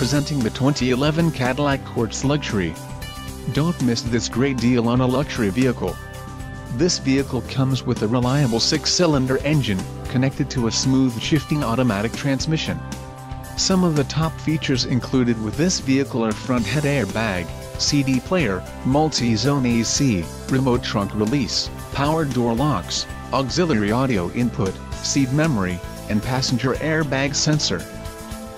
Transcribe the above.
presenting the 2011 Cadillac CTS Luxury. Don't miss this great deal on a luxury vehicle. This vehicle comes with a reliable six-cylinder engine, connected to a smooth shifting automatic transmission. Some of the top features included with this vehicle are front head airbag, CD player, multi-zone AC, remote trunk release, power door locks, auxiliary audio input, seat memory, and passenger airbag sensor.